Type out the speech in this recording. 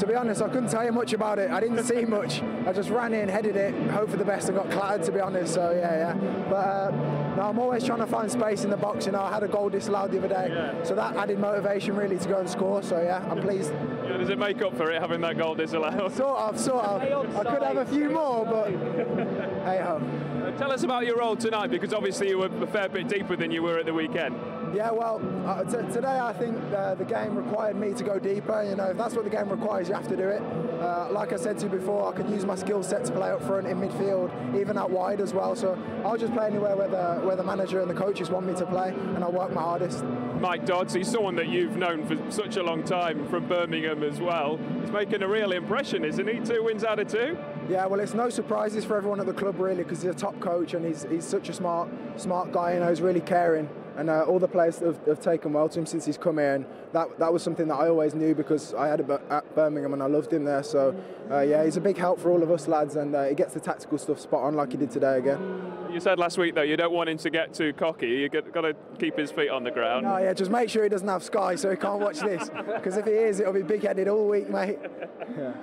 to be honest, I couldn't tell you much about it. I didn't see much. I just ran in, headed it, hoped for the best, and got clattered. To be honest, so yeah, yeah. But uh, no, I'm always trying to find space in the box. You know, I had a goal disallowed the other day, Yeah. so that added motivation really to go and score. So yeah, I'm pleased. Yeah, does it make up for it having that goal disallowed? Sort of, sort of. I could have a few more, but hey ho. Tell us about your role tonight because obviously you were a fair bit deeper than you were at the weekend. Yeah, well, uh, t- today I think uh, the game required me to go deeper. You know, if that's what the game requires, you have to do it. Uh, like I said to you before, I can use my skill set to play up front in midfield, even out wide as well. So I'll just play anywhere where the where the manager and the coaches want me to play, and I'll work my hardest. Mike Dodds, he's someone that you've known for such a long time from Birmingham as well. He's making a real impression, isn't he? Two wins out of two. Yeah, well, it's no surprises for everyone at the club really, because he's a top coach and he's, he's such a smart smart guy. You know, he's really caring, and uh, all the players have, have taken well to him since he's come here. And that that was something that I always knew because I had him at- Birmingham and I loved him there. So uh, yeah, he's a big help for all of us lads, and uh, he gets the tactical stuff spot on like he did today again. You said last week though you don't want him to get too cocky. You got to keep his feet on the ground. Oh yeah, just make sure he doesn't have Sky so he can't watch this, because if he is, it'll be big-headed all week, mate. Yeah.